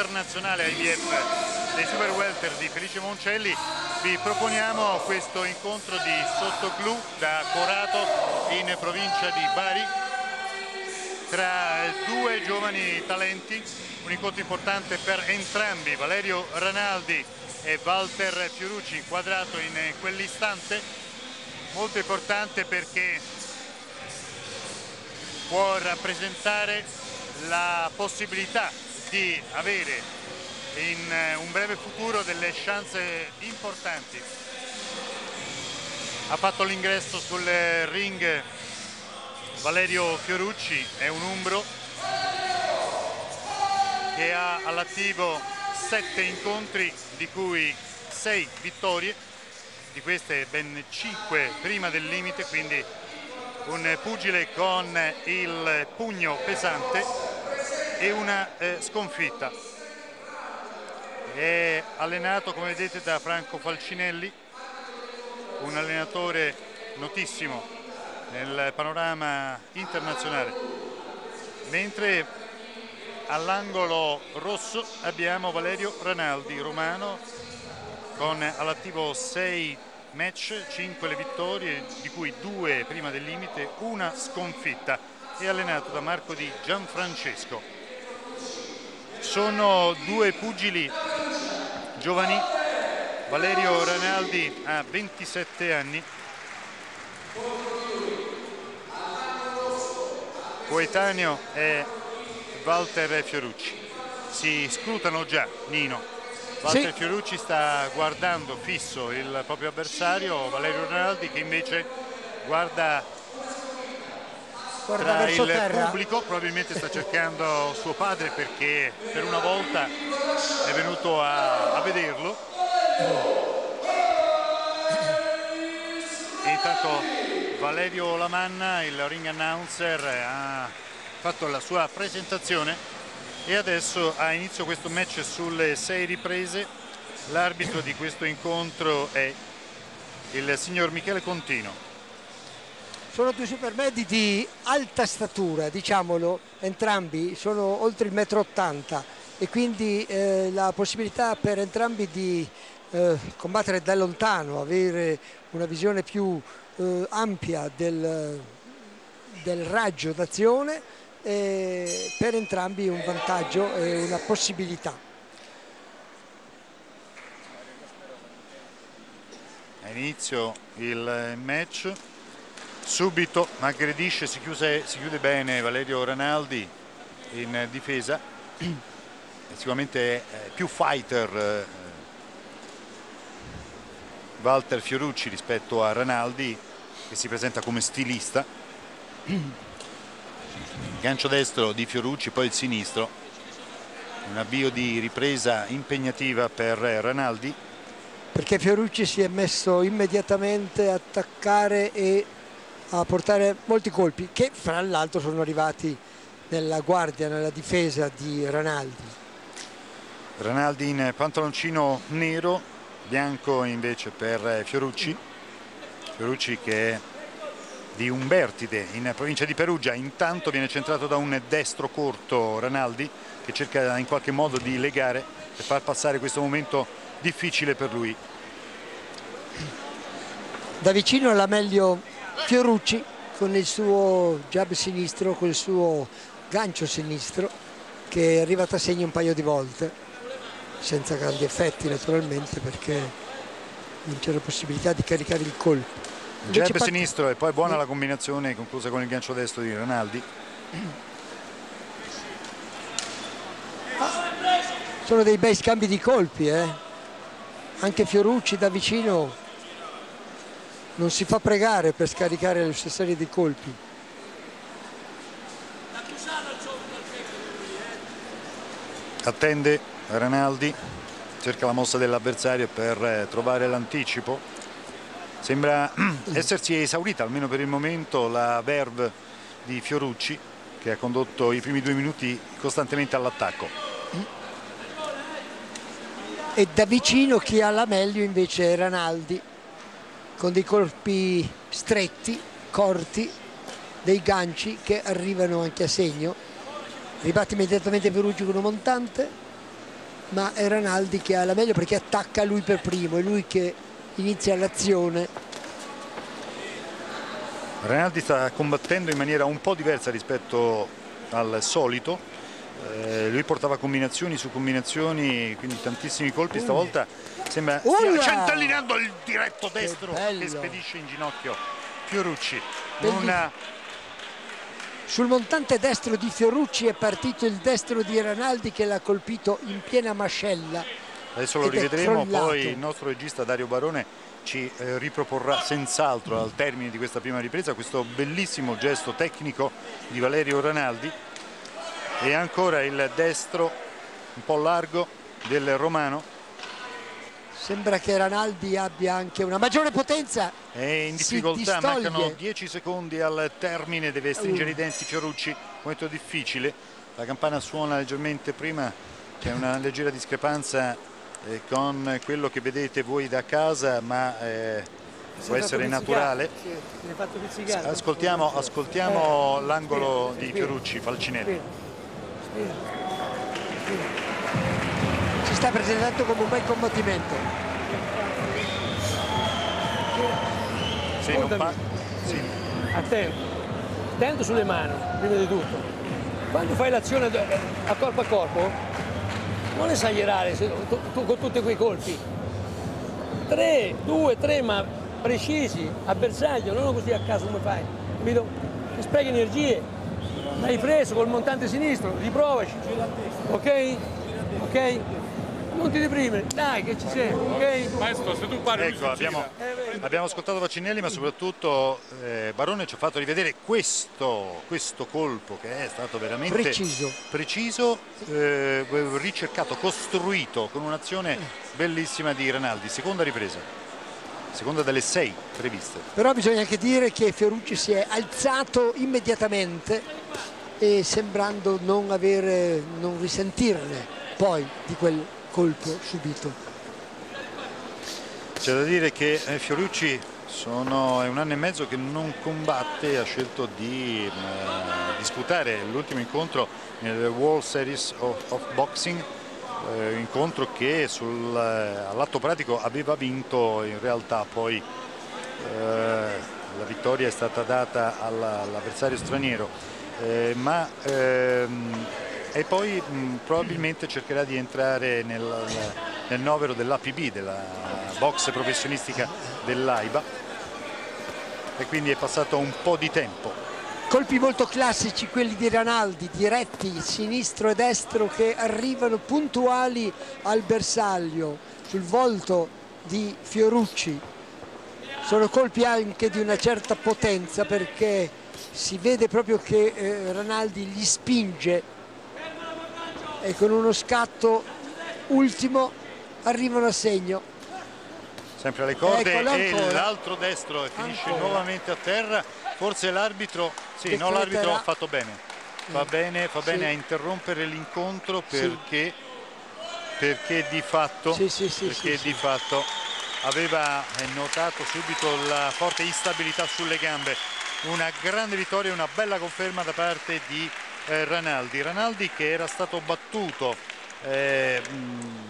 internazionale IBF dei Super Welter di Felice Moncelli. Vi proponiamo questo incontro di Sottoclù da Corato in provincia di Bari tra due giovani talenti, un incontro importante per entrambi, Valerio Ranaldi e Walter Fiorucci inquadrato in quell'istante, molto importante perché può rappresentare la possibilità di avere in un breve futuro delle chance importanti. Ha fatto l'ingresso sul ring Valerio Fiorucci, è un umbro che ha all'attivo sette incontri di cui sei vittorie, di queste ben cinque prima del limite, quindi un pugile con il pugno pesante e una eh, sconfitta. È allenato come vedete da Franco Falcinelli, un allenatore notissimo nel panorama internazionale. Mentre all'angolo rosso abbiamo Valerio Ranaldi, romano, con all'attivo 6 match, 5 le vittorie, di cui 2 prima del limite, una sconfitta. È allenato da Marco Di Gianfrancesco. Sono due pugili giovani. Valerio Ranaldi ha 27 anni. Coetaneo è Walter Fiorucci. Si scrutano già, Nino. Walter sì. Fiorucci sta guardando fisso il proprio avversario, Valerio Ronaldi, che invece guarda tra il pubblico, probabilmente sta cercando suo padre perché per una volta è venuto a, a vederlo. E intanto Valerio Lamanna, il ring announcer, ha fatto la sua presentazione e adesso ha inizio questo match sulle sei riprese. L'arbitro di questo incontro è il signor Michele Contino sono due supermedi di alta statura diciamolo entrambi sono oltre il metro 80 e quindi eh, la possibilità per entrambi di eh, combattere da lontano avere una visione più eh, ampia del, del raggio d'azione eh, per entrambi un vantaggio e una possibilità. Inizio il match, subito aggredisce, si, chiuse, si chiude bene Valerio Ranaldi in difesa, sicuramente è più fighter eh, Walter Fiorucci rispetto a Ranaldi che si presenta come stilista. Gancio destro di Fiorucci poi il sinistro. Un avvio di ripresa impegnativa per Ranaldi. Perché Fiorucci si è messo immediatamente a attaccare e a portare molti colpi che fra l'altro sono arrivati nella guardia, nella difesa di Ranaldi. Ranaldi in pantaloncino nero bianco invece per Fiorucci. Fiorucci che è di Umbertide in provincia di Perugia. Intanto viene centrato da un destro corto Ranaldi che cerca in qualche modo di legare per far passare questo momento difficile per lui. Da vicino alla meglio Fiorucci con il suo jab sinistro con il suo gancio sinistro che è arrivato a segno un paio di volte senza grandi effetti naturalmente perché non c'era possibilità di caricare il colpo Jab sinistro e poi buona la combinazione conclusa con il gancio destro di Ronaldi. Sono dei bei scambi di colpi, eh? anche Fiorucci da vicino non si fa pregare per scaricare la stessa serie di colpi. Attende Ronaldi, cerca la mossa dell'avversario per eh, trovare l'anticipo Sembra essersi esaurita, almeno per il momento, la verve di Fiorucci che ha condotto i primi due minuti costantemente all'attacco. E da vicino chi ha la meglio invece è Ranaldi, con dei colpi stretti, corti, dei ganci che arrivano anche a segno. Ribatte immediatamente Ferrucci con un montante, ma è Ranaldi che ha la meglio perché attacca lui per primo, è lui che inizia l'azione. Ranaldi sta combattendo in maniera un po' diversa rispetto al solito, eh, lui portava combinazioni su combinazioni, quindi tantissimi colpi, stavolta sembra stia centellinando il diretto destro che, che spedisce in ginocchio Fiorucci. Una... Sul montante destro di Fiorucci è partito il destro di Ranaldi che l'ha colpito in piena mascella. Adesso lo rivedremo, poi il nostro regista Dario Barone ci eh, riproporrà senz'altro al termine di questa prima ripresa questo bellissimo gesto tecnico di Valerio Ranaldi e ancora il destro un po' largo del Romano. Sembra che Ranaldi abbia anche una maggiore potenza. È in difficoltà, mancano 10 secondi al termine deve stringere uh. i denti Fiorucci. Momento difficile. La campana suona leggermente prima c'è una leggera discrepanza eh, con quello che vedete voi da casa ma eh, può essere naturale. Ascoltiamo, ascoltiamo eh, l'angolo di Fiorucci, Falcinelli. Si sta presentando come un bel combattimento. Sì, sì. Attento, attento sulle mani, prima di tutto. Quando fai l'azione a corpo a corpo, non esagerare tu, tu, con tutti quei colpi. Tre, due, tre, ma precisi, a bersaglio, non così a caso come fai. Capito? Ti sprechi energie, l'hai preso col montante sinistro, riprovaci, ok? Ok? Non ti deprimere, dai che ci sei, ok? Maestro, se tu parli ecco, abbiamo, abbiamo, ascoltato Vacinelli, ma soprattutto eh, Barone ci ha fatto rivedere questo, questo, colpo che è stato veramente preciso, preciso eh, ricercato, costruito con un'azione bellissima di Ranaldi. Seconda ripresa seconda delle sei previste. Però bisogna anche dire che Fiorucci si è alzato immediatamente e sembrando non, avere, non risentirne poi di quel colpo subito. C'è da dire che eh, Fiorucci sono, è un anno e mezzo che non combatte, ha scelto di eh, disputare l'ultimo incontro nel World Series of, of Boxing eh, incontro che sul, eh, all'atto pratico aveva vinto in realtà poi eh, la vittoria è stata data all'avversario straniero. Eh, ma ehm, e poi mh, probabilmente cercherà di entrare nel, nel novero dell'APB della box professionistica dell'AIBA e quindi è passato un po' di tempo colpi molto classici quelli di Ranaldi diretti sinistro e destro che arrivano puntuali al bersaglio sul volto di Fiorucci. Sono colpi anche di una certa potenza perché si vede proprio che eh, Ranaldi gli spinge e con uno scatto ultimo arrivano a segno sempre alle corde e l'altro destro e finisce ancora. nuovamente a terra. Forse l'arbitro sì, no, l'arbitro ha fatto bene. Fa bene, fa bene a interrompere l'incontro perché, perché di fatto, sì, perché di fatto aveva notato subito la forte instabilità sulle gambe. Una grande vittoria, una bella conferma da parte di eh, Ranaldi. Ranaldi che era stato battuto eh,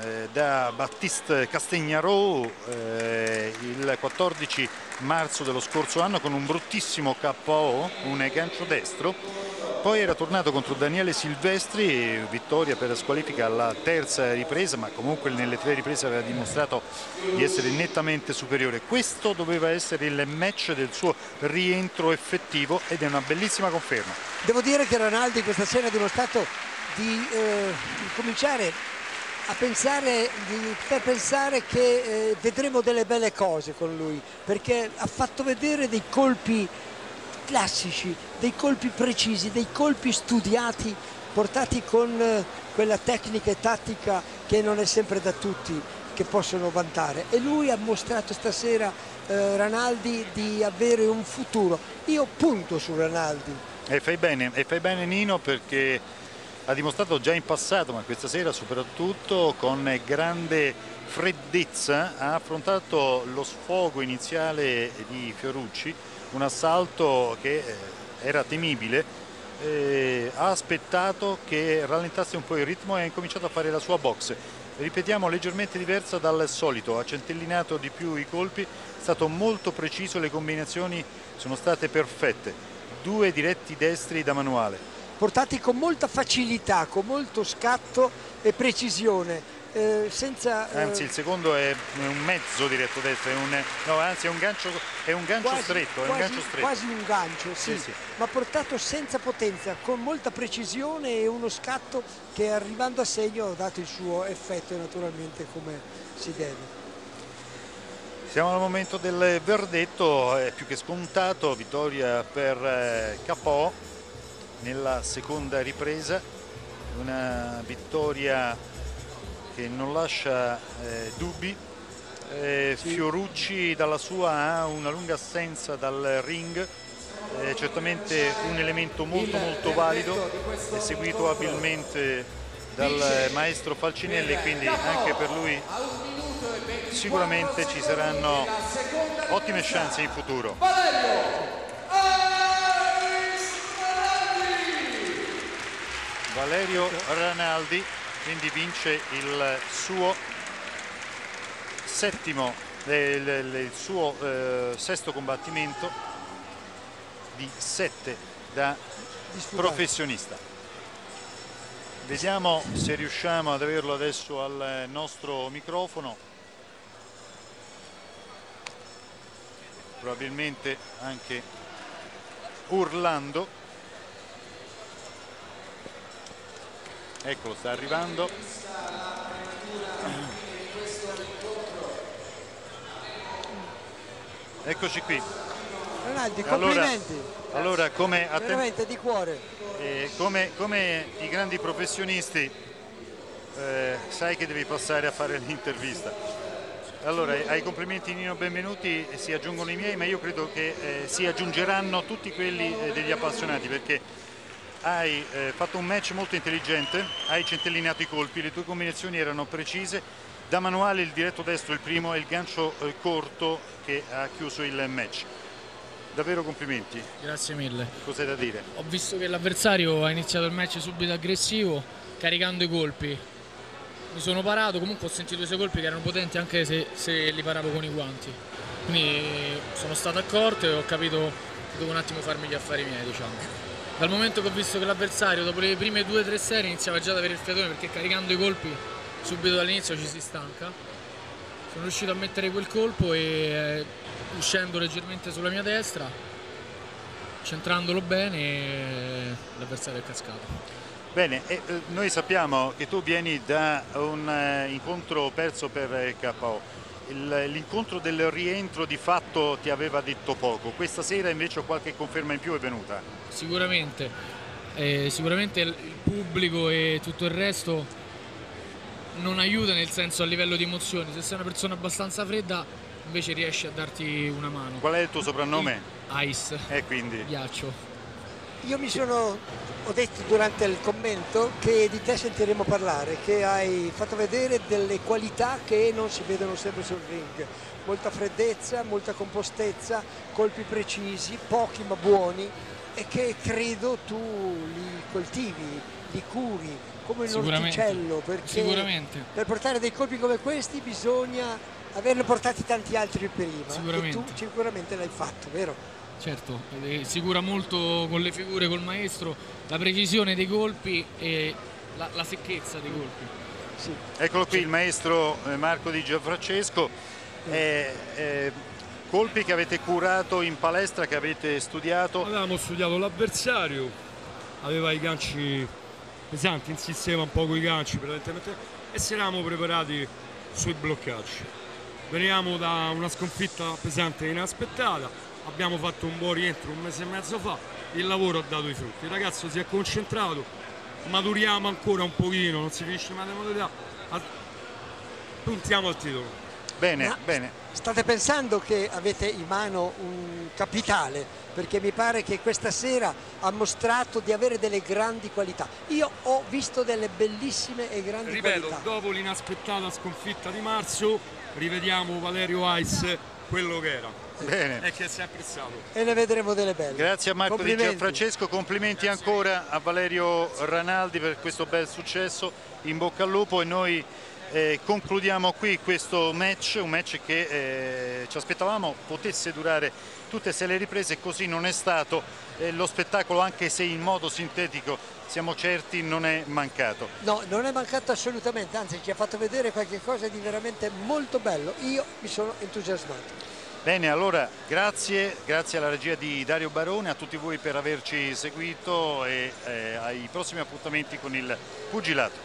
eh, da Battiste Castagnaro eh, il 14 marzo dello scorso anno con un bruttissimo KO, un gancio destro. Poi era tornato contro Daniele Silvestri vittoria per squalifica alla terza ripresa ma comunque nelle tre riprese aveva dimostrato di essere nettamente superiore. Questo doveva essere il match del suo rientro effettivo ed è una bellissima conferma. Devo dire che Ronaldi questa sera ha dimostrato di eh, cominciare a pensare, di poter pensare che eh, vedremo delle belle cose con lui perché ha fatto vedere dei colpi classici, dei colpi precisi, dei colpi studiati portati con eh, quella tecnica e tattica che non è sempre da tutti che possono vantare. E lui ha mostrato stasera eh, Ranaldi di avere un futuro. Io punto su Ranaldi. E fai bene, e fai bene Nino perché ha dimostrato già in passato ma questa sera soprattutto con grande freddezza ha affrontato lo sfogo iniziale di Fiorucci un assalto che eh, era temibile eh, ha aspettato che rallentasse un po' il ritmo e ha incominciato a fare la sua box. Ripetiamo, leggermente diversa dal solito, ha centellinato di più i colpi, è stato molto preciso, le combinazioni sono state perfette. Due diretti destri da manuale. Portati con molta facilità, con molto scatto e precisione eh, senza... Eh, anzi il secondo è un mezzo diretto destro, è un, no, anzi è un gancio, è un gancio quasi, stretto, quasi, un gancio stretto. Quasi un gancio, sì, sì, sì, ma portato senza potenza, con molta precisione e uno scatto che arrivando a segno ha dato il suo effetto naturalmente come si deve. Siamo al momento del verdetto, è più che scontato, vittoria per eh, Capò nella seconda ripresa, una vittoria che non lascia eh, dubbi. Eh, sì. Fiorucci dalla sua ha una lunga assenza dal ring, è certamente un elemento molto molto valido, è seguito abilmente dal maestro Falcinelli, quindi anche per lui sicuramente ci saranno ottime chance in futuro. Valerio Ranaldi quindi vince il suo settimo eh, il, il suo eh, sesto combattimento di sette da professionista. Vediamo se riusciamo ad averlo adesso al nostro microfono. Probabilmente anche urlando eccolo sta arrivando. Eccoci qui. Ronaldi complimenti. allora, come veramente di cuore. Eh, come, come, i grandi professionisti eh, sai che devi passare a fare l'intervista. Allora ai complimenti Nino benvenuti si aggiungono i miei ma io credo che eh, si aggiungeranno tutti quelli eh, degli appassionati perché hai eh, fatto un match molto intelligente, hai centellinato i colpi, le tue combinazioni erano precise, da manuale il diretto destro il primo e il gancio eh, corto che ha chiuso il match. Davvero complimenti. Grazie mille. Cos'hai da dire? Ho visto che l'avversario ha iniziato il match subito aggressivo, caricando i colpi. Mi sono parato, comunque ho sentito i suoi colpi che erano potenti anche se, se li paravo con i guanti. Quindi sono stato accorto e ho capito che devo un attimo farmi gli affari miei, diciamo. Dal momento che ho visto che l'avversario dopo le prime due o tre serie iniziava già ad avere il fiatone perché caricando i colpi subito dall'inizio ci si stanca, sono riuscito a mettere quel colpo e eh, uscendo leggermente sulla mia destra, centrandolo bene, l'avversario è cascato. Bene, eh, noi sappiamo che tu vieni da un eh, incontro perso per KO l'incontro del rientro di fatto ti aveva detto poco, questa sera invece qualche conferma in più è venuta? Sicuramente, eh, sicuramente il pubblico e tutto il resto non aiuta nel senso a livello di emozioni, se sei una persona abbastanza fredda invece riesci a darti una mano. Qual è il tuo soprannome? Ice. E eh, quindi? Ghiaccio. Io mi sono, ho detto durante il commento che di te sentiremo parlare, che hai fatto vedere delle qualità che non si vedono sempre sul ring. Molta freddezza, molta compostezza, colpi precisi, pochi ma buoni e che credo tu li coltivi, li curi come un orticello perché per portare dei colpi come questi bisogna averne portati tanti altri prima e tu sicuramente l'hai fatto, vero? Certo, sicura molto con le figure col maestro, la precisione dei colpi e la, la secchezza dei colpi. Sì. Eccolo qui sì. il maestro eh, Marco Di Gianfrancesco, eh, eh, colpi che avete curato in palestra, che avete studiato? Avevamo studiato l'avversario, aveva i ganci pesanti, insisteva un po' con i ganci e si eravamo preparati sui bloccaggi. Veniamo da una sconfitta pesante e inaspettata, abbiamo fatto un buon rientro un mese e mezzo fa, il lavoro ha dato i frutti, il ragazzo si è concentrato, maturiamo ancora un pochino, non si finisce mai la modalità, puntiamo al titolo. Bene, Ma bene. State pensando che avete in mano un capitale perché mi pare che questa sera ha mostrato di avere delle grandi qualità. Io ho visto delle bellissime e grandi Ripeto, qualità. Ripeto, dopo l'inaspettata sconfitta di marzo, rivediamo Valerio Ice quello che era. Bene. e che è sempre stato. e ne vedremo delle belle. Grazie a Marco Di Complimenti. Gianfrancesco, complimenti ancora a Valerio Ranaldi per questo bel successo, in bocca al lupo e noi eh, concludiamo qui questo match, un match che eh, ci aspettavamo potesse durare tutte e sei le riprese, così non è stato, Eh, lo spettacolo anche se in modo sintetico siamo certi non è mancato. No, non è mancato assolutamente, anzi ci ha fatto vedere qualcosa di veramente molto bello. Io mi sono entusiasmato. Bene, allora grazie, grazie alla regia di Dario Barone, a tutti voi per averci seguito e eh, ai prossimi appuntamenti con il pugilato.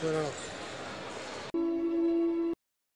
Buonanotte.